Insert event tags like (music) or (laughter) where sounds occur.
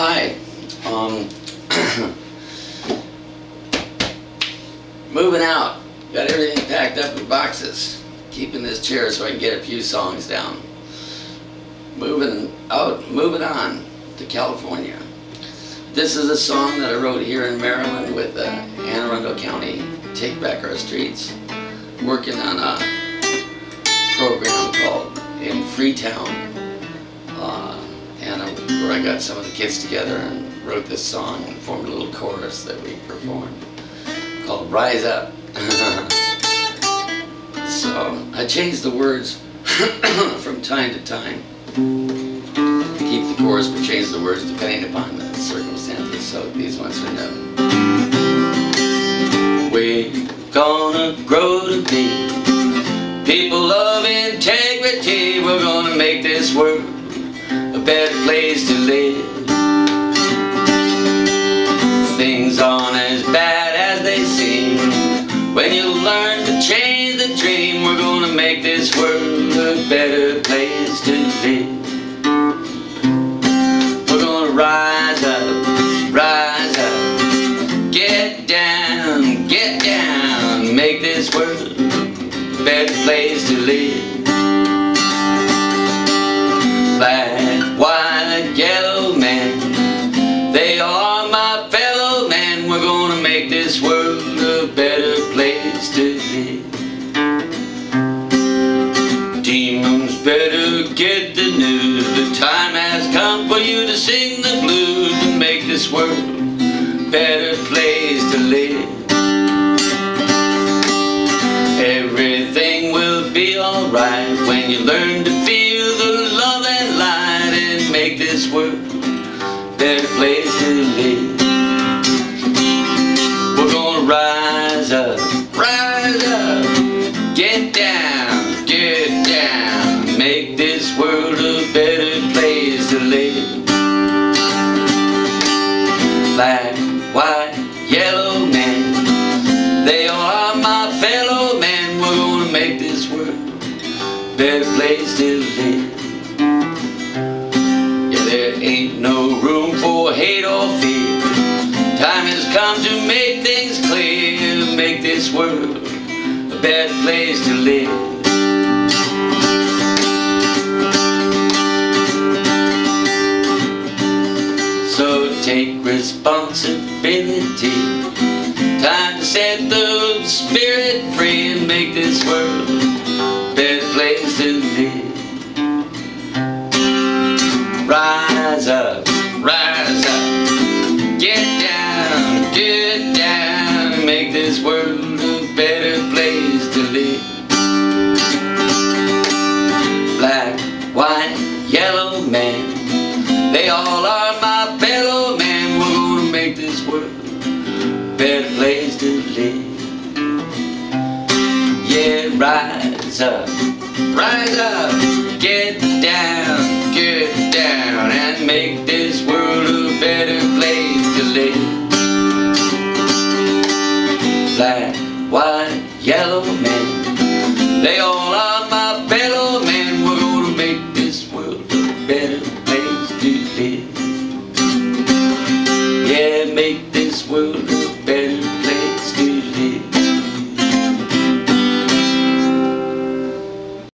Hi. Um, moving out. Got everything packed up in boxes. Keeping this chair so I can get a few songs down. Moving out, moving on to California. This is a song that I wrote here in Maryland with uh, Anne Arundel County Take Back Our Streets. Working on a program called In Freetown. Uh, I got some of the kids together and wrote this song and formed a little chorus that we performed called Rise Up. (laughs) so I changed the words (coughs) from time to time. To keep the chorus but change the words depending upon the circumstances. So these ones are new. We're gonna grow to be people of integrity. We're gonna make this better place to live. Things aren't as bad as they seem. When you learn to change the dream, we're gonna make this world a better place to live. We're gonna rise up, rise up, get down, get down, make this world a better place to live. White, yellow man, they are my fellow man. We're gonna make this world a better place to live. Demons better get the news. The time has come for you to sing the blues and make this world a better place to live. Everything will be alright when you learn to feel this world better place to live. We're gonna rise up, rise up, get down, get down, make this world a better place to live. Black, white, yellow man, they all are my fellow man. We're gonna make this world a better place to live. Hate or fear. Time has come to make things clear, make this world a better place to live. So take responsibility. Time to set the spirit free and make this world a better place to live. Rise up, rise this world a better place to live. Black, white, yellow man, they all are my fellow man. We're gonna make this world a better place to live. Yeah, rise up, black, white, yellow men. They all are my fellow men. We're gonna make this world a better place to live. Yeah, make this world